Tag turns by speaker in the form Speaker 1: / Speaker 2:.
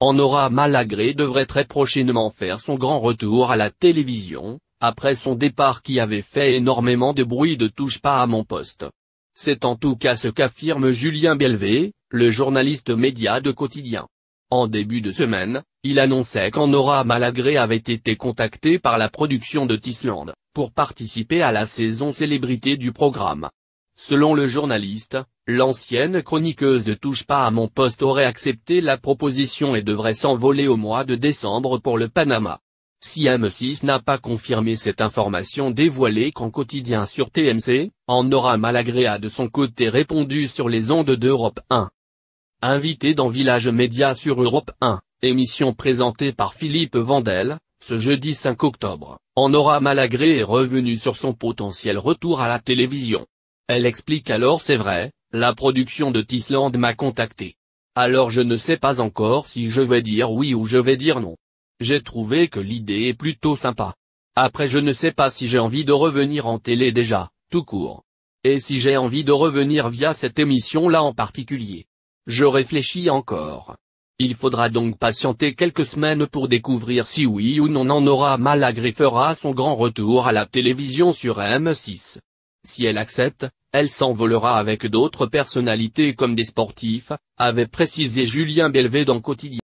Speaker 1: Nora Malagré devrait très prochainement faire son grand retour à la télévision, après son départ qui avait fait énormément de bruit de touche pas à mon poste. C'est en tout cas ce qu'affirme Julien Belvé, le journaliste média de quotidien. En début de semaine, il annonçait qu'Nora Malagré avait été contacté par la production de Tisland, pour participer à la saison célébrité du programme. Selon le journaliste, l'ancienne chroniqueuse de Touche pas à mon poste aurait accepté la proposition et devrait s'envoler au mois de décembre pour le Panama. Si M6 n'a pas confirmé cette information dévoilée qu'en quotidien sur TMC, en aura Malagré a de son côté répondu sur les ondes d'Europe 1. Invité dans Village Média sur Europe 1, émission présentée par Philippe Vandel, ce jeudi 5 octobre, en aura Malagré est revenu sur son potentiel retour à la télévision. Elle explique alors c'est vrai, la production de Tisland m'a contacté. Alors je ne sais pas encore si je vais dire oui ou je vais dire non. J'ai trouvé que l'idée est plutôt sympa. Après je ne sais pas si j'ai envie de revenir en télé déjà, tout court. Et si j'ai envie de revenir via cette émission-là en particulier. Je réfléchis encore. Il faudra donc patienter quelques semaines pour découvrir si oui ou non en aura Malagré fera son grand retour à la télévision sur M6. Si elle accepte, elle s'envolera avec d'autres personnalités comme des sportifs, avait précisé Julien Belvé dans Quotidien.